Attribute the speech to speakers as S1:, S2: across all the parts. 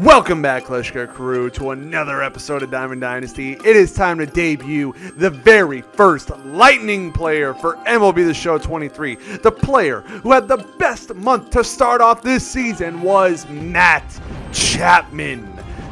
S1: Welcome back, Kleschka crew, to another episode of Diamond Dynasty. It is time to debut the very first Lightning player for MLB The Show 23. The player who had the best month to start off this season was Matt Chapman.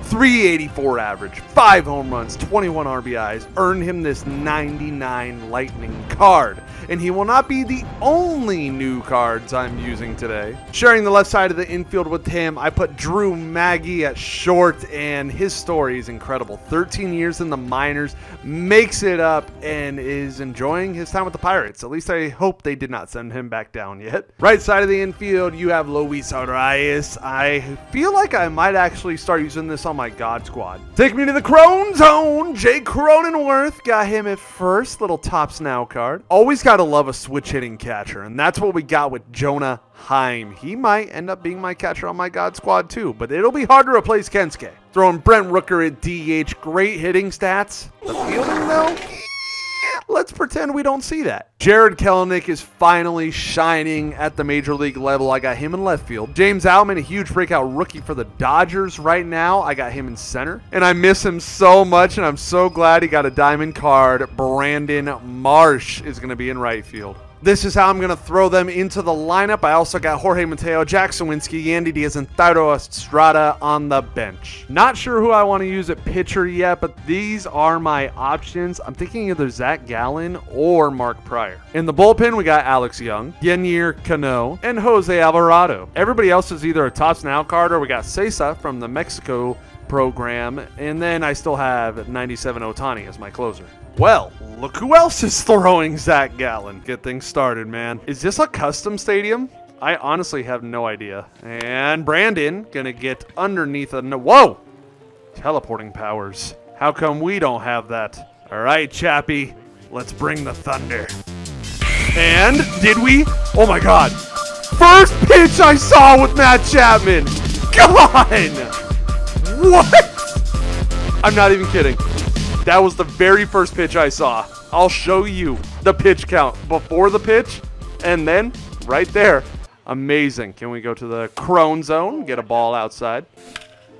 S1: 384 average, 5 home runs, 21 RBIs earned him this 99 Lightning card. And he will not be the only new cards I'm using today. Sharing the left side of the infield with him, I put Drew Maggi at short, and his story is incredible. 13 years in the minors, makes it up, and is enjoying his time with the Pirates. At least I hope they did not send him back down yet. Right side of the infield, you have Luis Arraez. I feel like I might actually start using this on my God Squad. Take me to the Crone Zone. Jake Cronenworth got him at first. Little Topps Now card. Always got to love a switch hitting catcher, and that's what we got with Jonah Heim. He might end up being my catcher on my God Squad too, but it'll be hard to replace Kensuke. Throwing Brent Rooker at DH. Great hitting stats. The fielding though? Let's pretend we don't see that. Jared Kelenic is finally shining at the major league level. I got him in left field. James Outman, a huge breakout rookie for the Dodgers right now. I got him in center. And I miss him so much, and I'm so glad he got a diamond card. Brandon Marsh is going to be in right field. This is how I'm going to throw them into the lineup. I also got Jorge Mateo, Jack Suwinski, Yandy Diaz, and Thairo Estrada on the bench. Not sure who I want to use at pitcher yet, but these are my options. I'm thinking either Zac Gallen or Mark Prior. In the bullpen, we got Alex Young, Yennier Cano, and Jose Alvarado. Everybody else is either a Topps Now card or we got Cesa from the Mexico program, and then I still have 97 Ohtani as my closer. Well, look who else is throwing Zac Gallen. Get things started, man. Is this a custom stadium? I honestly have no idea. And Brandon gonna get underneath a no. Whoa! Teleporting powers. How come we don't have that? All right, Chappie, let's bring the thunder. And did we? Oh my God! First pitch I saw with Matt Chapman. Gone. What? I'm not even kidding. That was the very first pitch I saw. I'll show you the pitch count before the pitch and then right there. Amazing. Can we go to the crone zone? Get a ball outside.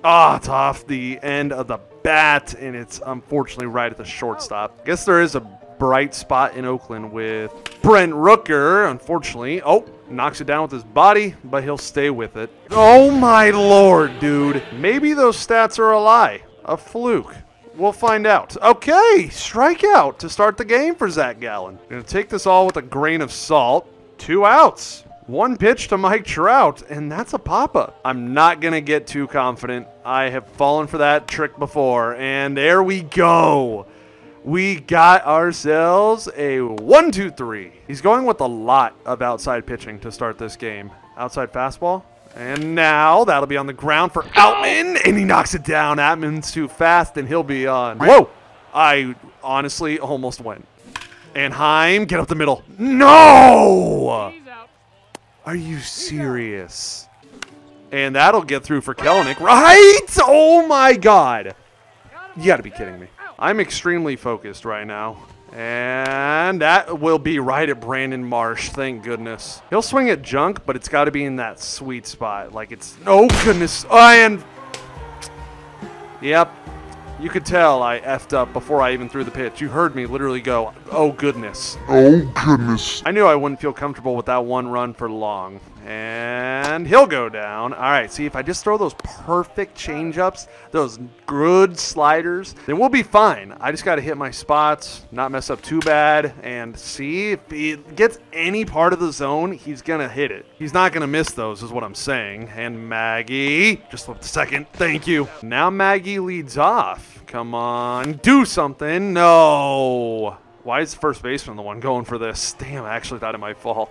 S1: Ah, oh, it's off the end of the bat, and it's unfortunately right at the shortstop. Guess there is a bright spot in Oakland with Brent Rooker, unfortunately. Oh, knocks it down with his body, but he'll stay with it. Oh my lord, dude. Maybe those stats are a lie. A fluke. We'll find out. Okay, strikeout to start the game for Zac Gallen. Gonna take this all with a grain of salt. Two outs. One pitch to Mike Trout, and that's a pop-up. I'm not going to get too confident. I have fallen for that trick before, and there we go. We got ourselves a one, two, three. He's going with a lot of outside pitching to start this game. Outside fastball, and now that'll be on the ground for Outman, and he knocks it down. Outman's too fast, and he'll be on. Whoa! I honestly almost went. And Heim, get up the middle. No! Are you serious? And that'll get through for Kelenic, right? Oh my god! You gotta be kidding me. I'm extremely focused right now. And that will be right at Brandon Marsh, thank goodness. He'll swing at junk, but it's got to be in that sweet spot. Like it's, oh goodness, oh, and, yep, you could tell I effed up before I even threw the pitch. You heard me literally go, oh goodness.
S2: Oh goodness.
S1: I knew I wouldn't feel comfortable with that one run for long. And he'll go down. All right, see, if I just throw those perfect changeups, those good sliders, then we'll be fine. I just got to hit my spots, not mess up too bad, and see if he gets any part of the zone, he's going to hit it. He's not going to miss those, is what I'm saying. And Maggi, just flipped a second. Thank you. Now Maggi leads off. Come on, do something. No. Why is the first baseman the one going for this? Damn, I actually thought it might fall.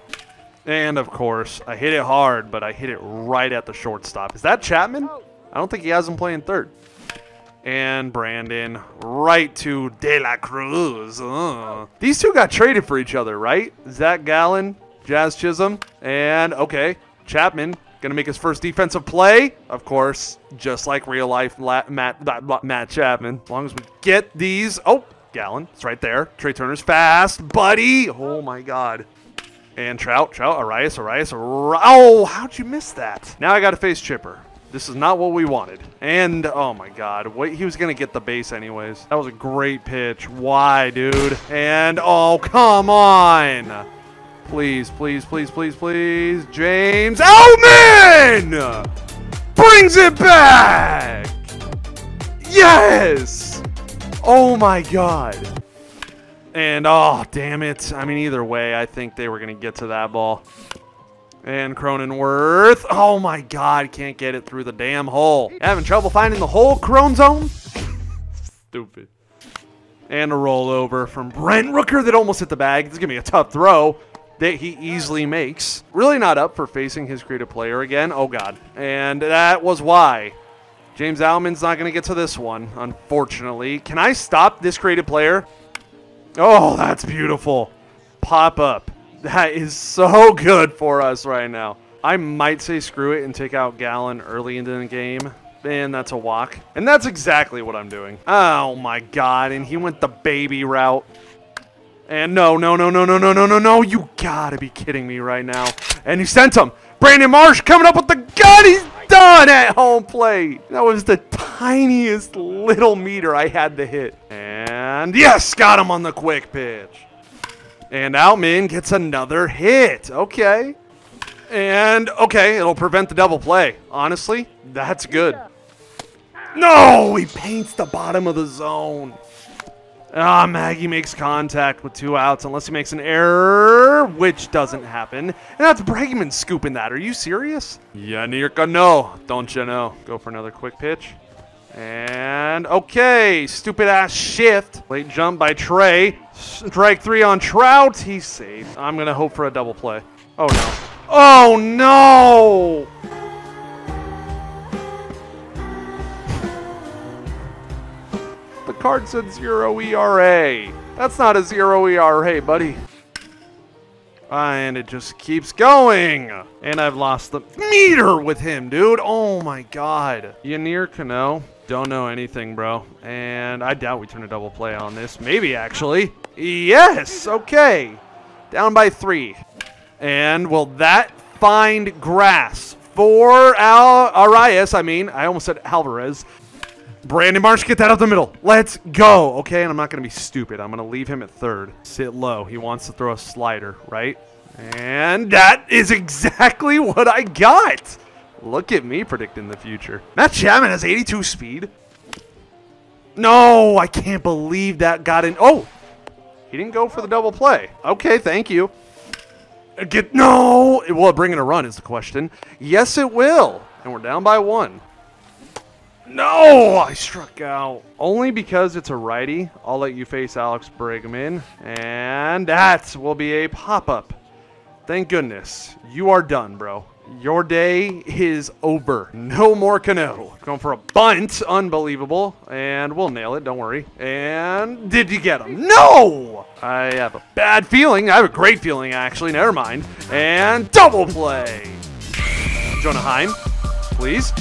S1: And of course, I hit it hard, but I hit it right at the shortstop. Is that Chapman? I don't think he has him playing third. And Brandon right to De La Cruz. Uh. These two got traded for each other, right? Zac Gallen, Jazz Chisholm, and okay, Chapman gonna make his first defensive play. Of course, just like real life Matt, Matt Chapman. As long as we get these. Oh, Gallen, it's right there. Trea Turner's fast, buddy. Oh my God. And Trout, Trout, Arraez, Arraez, Arraez. Oh, how'd you miss that? Now I got to face Chipper. This is not what we wanted. And, oh my god, wait, he was going to get the base anyways. That was a great pitch. Why, dude? And, oh, come on! Please, please, please, please, please. James Outman! Brings it back! Yes! Oh my god. And, oh, damn it. I mean, either way, I think they were going to get to that ball. And Cronenworth. Oh my god, can't get it through the damn hole. Having trouble finding the hole, Crone Zone? Stupid. And a rollover from Brent Rooker that almost hit the bag. This is going to be a tough throw that he easily makes. Really not up for facing his creative player again. Oh, God. And that was why. James Outman's not going to get to this one, unfortunately. Can I stop this creative player? Oh, that's beautiful. Pop up. That is so good for us right now. I might say screw it and take out Gallen early into the game. And that's a walk. And that's exactly what I'm doing. Oh my god, and he went the baby route. And no, no, no, no, no, no, no, no, no. You gotta be kidding me right now. And he sent him. Brandon Marsh coming up with the gun. He's done at home plate. That was the tiniest little meter I had to hit. And yes, got him on the quick pitch. And Outman gets another hit. Okay. And, okay, it'll prevent the double play. Honestly, that's good. No, he paints the bottom of the zone. Ah, Maggi makes contact with two outs unless he makes an error, which doesn't happen. And that's Bregman scooping that. Are you serious? Yeah, Nirka, no. Don't you know? Go for another quick pitch. And okay, stupid ass shift. Late jump by Trea. Strike three on Trout. He's safe. I'm gonna hope for a double play. Oh no. Oh no! The card said zero ERA. That's not a zero ERA, buddy. And it just keeps going. And I've lost the meter with him, dude. Oh my god. Yennier Cano. Don't know anything, bro. And I doubt we turn a double play on this. Maybe, actually. Yes! Okay. Down by three. And will that find grass for Al Arraez? I mean, I almost said Alvarez. Brandon Marsh, get that up the middle. Let's go. Okay, and I'm not going to be stupid. I'm going to leave him at third. Sit low. He wants to throw a slider, right? And that is exactly what I got. Look at me predicting the future. Matt Chapman has 82 speed. No, I can't believe that got in. Oh, he didn't go for the double play. Okay, thank you. Uh, get no. Will it bring in a run is the question. Yes, it will. And we're down by one. No, I struck out. Only because it's a righty, I'll let you face Alex Bregman. And that will be a pop-up. Thank goodness. You are done, bro. Your day is over. No more Cano. Going for a bunt. Unbelievable. And we'll nail it. Don't worry. And did you get him? No! I have a bad feeling. I have a great feeling, actually. Never mind. And double play. Jonah Heim, please.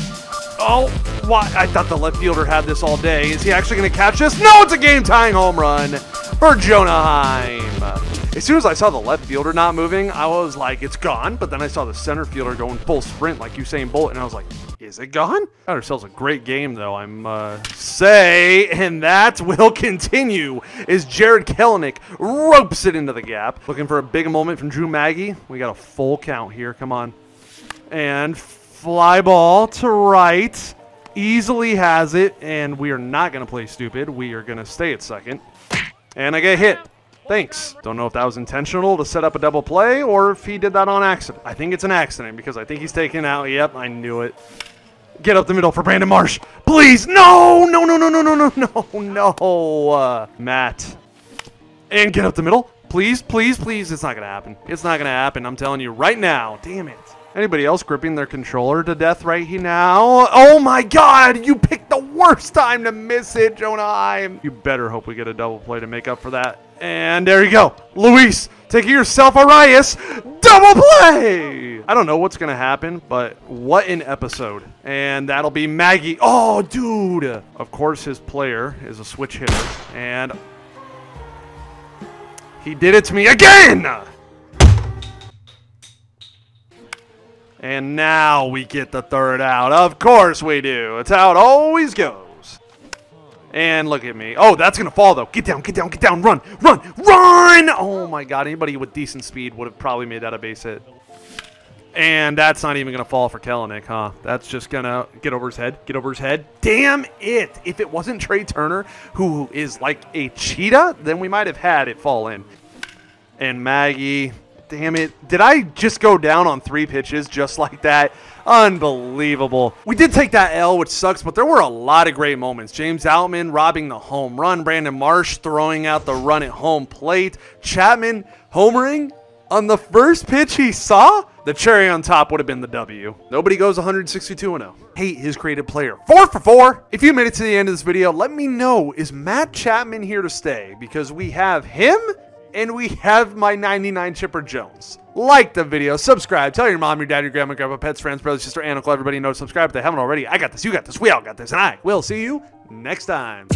S1: Oh, why? I thought the left fielder had this all day. Is he actually going to catch this? No, it's a game-tying home run for Jonah Heim. As soon as I saw the left fielder not moving, I was like, it's gone. But then I saw the center fielder going full sprint like Usain Bolt, and I was like, is it gone? Got ourselves a great game, though, I'm uh, say, and that will continue as Jared Kelenic ropes it into the gap. Looking for a big moment from Drew Maggi. We got a full count here. Come on. And fly ball to right. Easily has it, and we are not going to play stupid. We are going to stay at second. And I get hit. Thanks. Don't know if that was intentional to set up a double play or if he did that on accident. I think it's an accident because I think he's taken out. Yep, I knew it. Get up the middle for Brandon Marsh. Please. No, no, no, no, no, no, no, no, no. Uh, Matt. And get up the middle. Please, please, please. It's not going to happen. It's not going to happen. I'm telling you right now. Damn it. Anybody else gripping their controller to death right here now? Oh my god, you picked worst time to miss it, Jonah Heim. You better hope we get a double play to make up for that. And there you go. Luis, taking yourself Arraez. Double play! I don't know what's going to happen, but what an episode. And that'll be Maggi. Oh, dude. Of course, his player is a switch hitter. And he did it to me again! And now we get the third out. Of course we do. It's how it always goes. And look at me. Oh, that's going to fall, though. Get down, get down, get down. Run, run, run! Oh, my God. Anybody with decent speed would have probably made that a base hit. And that's not even going to fall for Kelenic, huh? That's just going to get over his head. Get over his head. Damn it. If it wasn't Trea Turner, who is like a cheetah, then we might have had it fall in. And Maggi, damn it. Did I just go down on three pitches just like that? Unbelievable. We did take that L, which sucks, but there were a lot of great moments. James Outman robbing the home run. Brandon Marsh throwing out the run at home plate. Chapman homering on the first pitch he saw. The cherry on top would have been the W. Nobody goes 162 0. Hate his creative player. Four for four. If you made it to the end of this video, let me know is Matt Chapman here to stay? Because we have him and we have my 99 Chipper Jones. Like the video, subscribe, tell your mom, your dad, your grandma, grandpa, pets, friends, brothers, sister, uncle, everybody knows. Subscribe if they haven't already. I got this, you got this, we all got this, and I will see you next time.